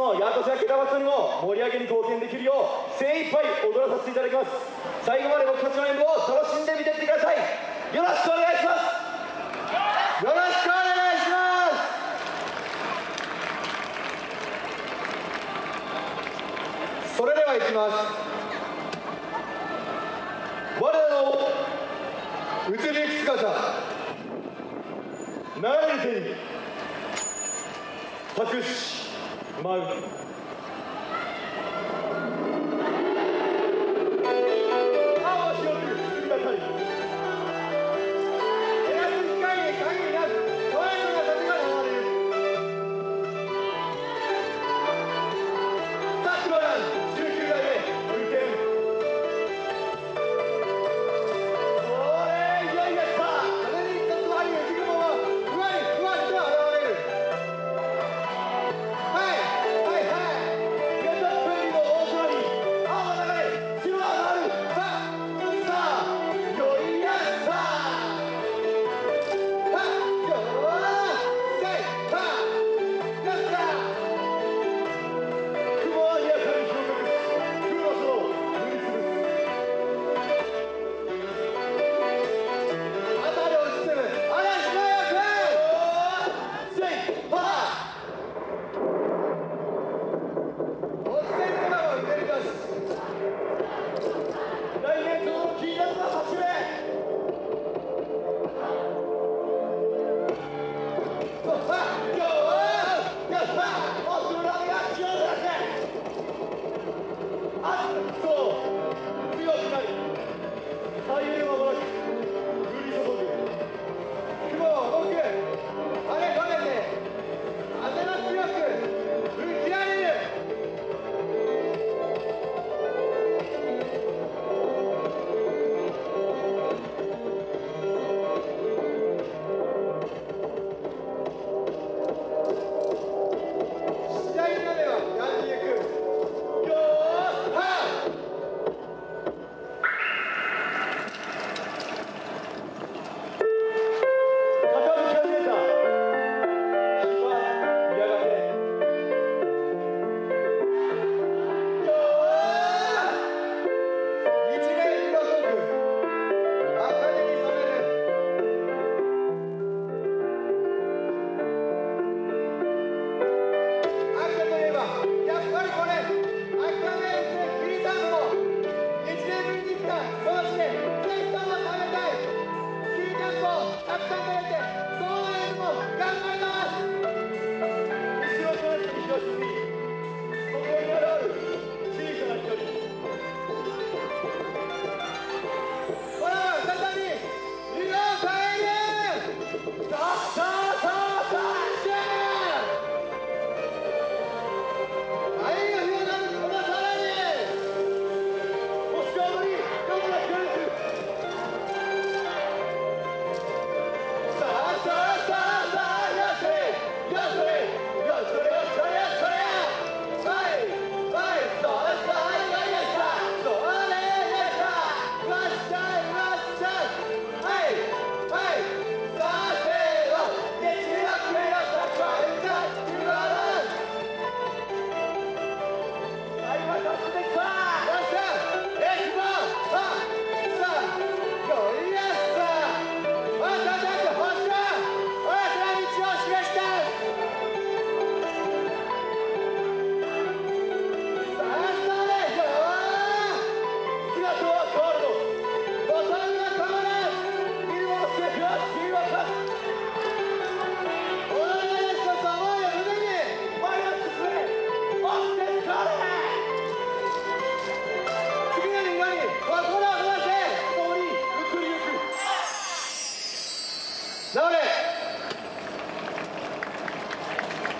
本日の八幡市明け祭りも盛り上げに貢献できるよう精一杯踊らさせていただきます最後まで僕たちの演舞を楽しんでみてってくださいよろしくお願いしますよろしくお願いしますそれでは行きます我らの移りゆく姿流れる手に託し舞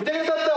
左肩だった